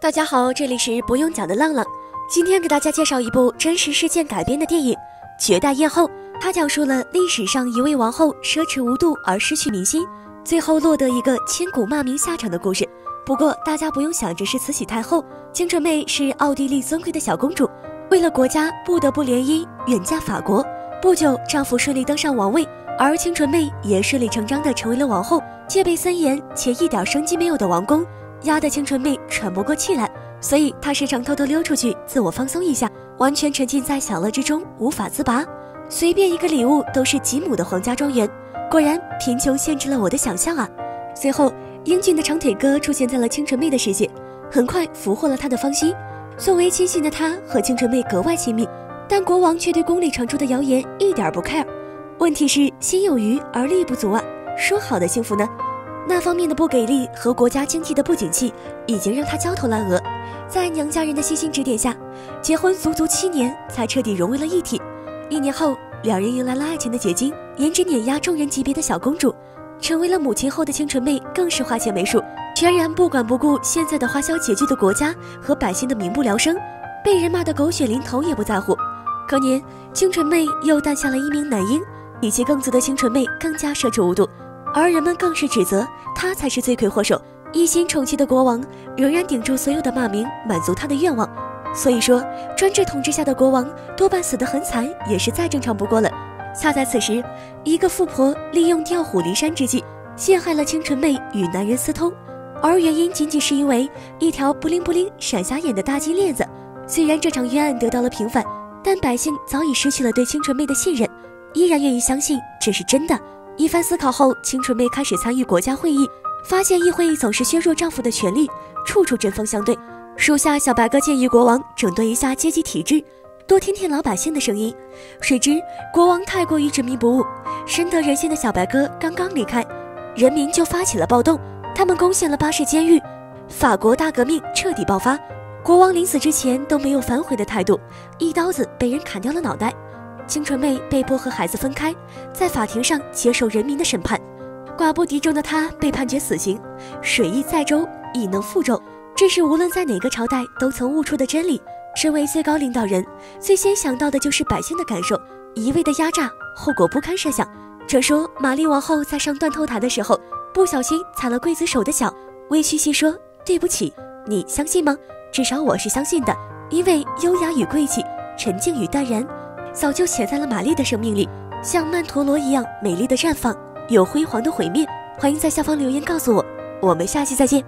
大家好，这里是不用讲的浪浪。今天给大家介绍一部真实事件改编的电影《绝代艳后》，它讲述了历史上一位王后奢侈无度而失去民心，最后落得一个千古骂名下场的故事。不过大家不用想着是慈禧太后，清纯妹是奥地利尊贵的小公主，为了国家不得不联姻远嫁法国。不久，丈夫顺利登上王位，而清纯妹也顺理成章地成为了王后。戒备森严且一点生机没有的王宫。压得清纯妹喘不过气来，所以她时常偷偷溜出去自我放松一下，完全沉浸在享乐之中无法自拔。随便一个礼物都是几亩的皇家庄园，果然贫穷限制了我的想象啊！随后，英俊的长腿哥出现在了清纯妹的世界，很快俘获了她的芳心。作为亲信的他和清纯妹格外亲密，但国王却对宫里传出的谣言一点不 care。问题是心有余而力不足啊！说好的幸福呢？那方面的不给力和国家经济的不景气，已经让他焦头烂额。在娘家人的悉心指点下，结婚足足七年才彻底融为了一体。一年后，两人迎来了爱情的结晶。颜值碾压众人级别的小公主，成为了母亲后的清纯妹，更是花钱没数，全然不管不顾现在的花销拮据的国家和百姓的民不聊生，被人骂得狗血淋头也不在乎。隔年，清纯妹又诞下了一名男婴，底气更足的清纯妹更加奢侈无度。而人们更是指责他才是罪魁祸首。一心宠妻的国王仍然顶住所有的骂名，满足他的愿望。所以说，专制统治下的国王多半死得很惨，也是再正常不过了。恰在此时，一个富婆利用调虎离山之计，陷害了清纯妹与男人私通，而原因仅仅是因为一条不灵不灵、闪瞎眼的大金链子。虽然这场冤案得到了平反，但百姓早已失去了对清纯妹的信任，依然愿意相信这是真的。一番思考后，清纯妹开始参与国家会议，发现议会总是削弱丈夫的权利，处处针锋相对。属下小白哥建议国王整顿一下阶级体制，多听听老百姓的声音。谁知国王太过于执迷不悟，深得人心的小白哥刚刚离开，人民就发起了暴动，他们攻陷了巴士监狱，法国大革命彻底爆发。国王临死之前都没有反悔的态度，一刀子被人砍掉了脑袋。清纯妹被迫和孩子分开，在法庭上接受人民的审判。寡不敌众的她被判决死刑。水亦载舟，亦能覆舟，这是无论在哪个朝代都曾悟出的真理。身为最高领导人，最先想到的就是百姓的感受。一味的压榨，后果不堪设想。传说玛丽王后在上断头台的时候，不小心踩了刽子手的脚，委屈膝说对不起。你相信吗？至少我是相信的，因为优雅与贵气，沉静与淡然。早就写在了玛丽的生命里，像曼陀罗一样美丽的绽放，有辉煌的毁灭。欢迎在下方留言告诉我，我们下期再见。